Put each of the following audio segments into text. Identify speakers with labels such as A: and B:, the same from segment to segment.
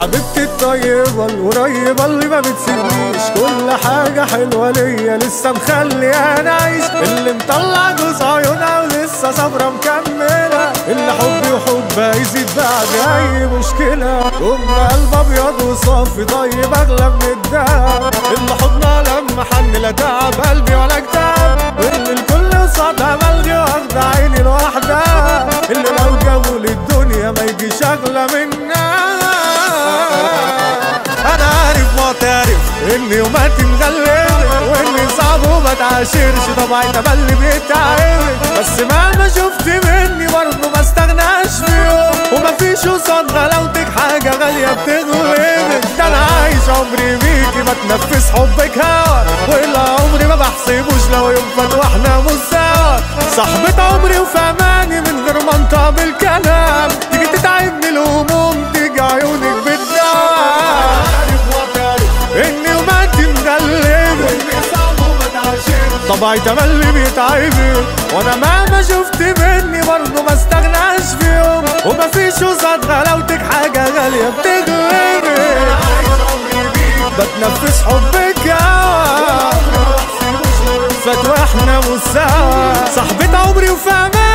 A: حبيبتي الطيبة القريبة اللي ما بتسيبنيش. كل حاجة حلوة ليا لسه مخلي أنا عايش. اللي مطلع أم قلب أبيض وصافي طيب أغلى من الدهب. اللي حضنها لما حن لا تعب قلبي ولا كتاب واللي الكل قصادها ملغي واخدة عيني لوحدها. اللي لو جابوا للدنيا ما يجيش أغلى منها. أنا عارف معترف إني يوماتي مغلبة وإني صعب وما تعاشرش طبعي تملي بيتعبك بس مهما شفت مني برضه ما استغناش في يوم ومفيش قصاد غلاوتك عايش عمري بيكي بتنفس حبك هوا وإلا عمري ما بحسبوش لو يوم فات وإحنا مش سوا صاحبة عمري وفهماني من غير ما انطق بالكلام. تيجي تتعبني الهموم تيجي عيونك بالدعاء إني وماتي مغلبك طبعي تملي بيتعبك وأنا مهما شفت مني برضه ما استغناش في يوم ومفيش قصاد غلاوتك حاجة غالية بتغلبك بتنفس حبك هوا فات وإحنا مش سوا صاحبة عمري وفهماني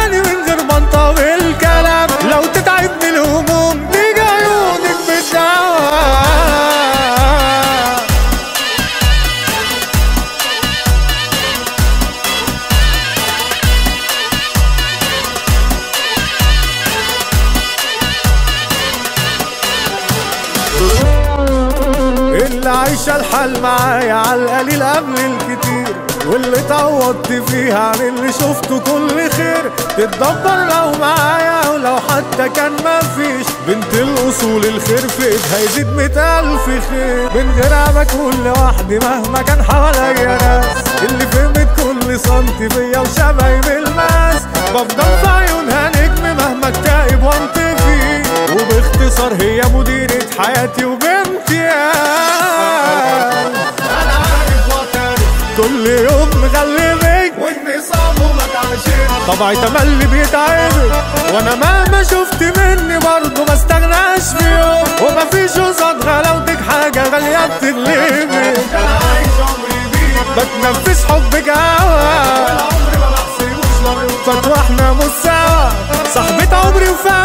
A: عايشة الحال معايا على القليل قبل الكتير. واللي تعوضت فيها عن اللي شفته كل خير. تتدبر لو معايا ولو حتى كان مفيش بنت الأصول الخير في إيدها يزيد مئة ألف خير. من غيرها بكون لوحدي مهما كان حواليا ناس. اللي فهمت كل سنتي فيا وشبهي بالماس بفضل في عيونها نجم مهما اكتئب وانطفي وباختصار هي مديرة حياتي وبامتياز طبعي تملي بيتعبك وأنا مهما شفت مني برضه ما استغناش في يوم ومفيش قصاد غلاوتك عايش عمري بيك بتنفس حبك هوا فات وإحنا مش سوا. صاحبة عمري وفهماني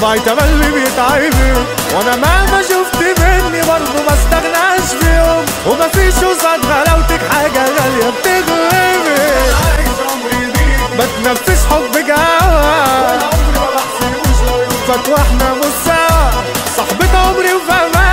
A: طبعي تملي بيتعبي وأنا مهما شفت مني برضه ما استغناش بيهم. ومفيش قصاد غلاوتك حاجة غالية بتغلبي بتنفس حبك هوا فاكوا إحنا مش سوا. صاحبة عمري وفهمها